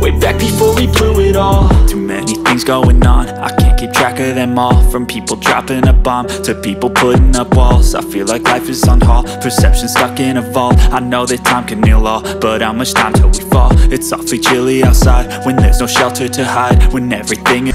Way back before we blew it all. Too many things going on. I can't keep track of them all. From people dropping a bomb To people putting up walls. I feel like life is on hold. Perception stuck in a vault. I know that time can heal all But how much time till we fall? It's awfully chilly outside When there's no shelter to hide. When everything is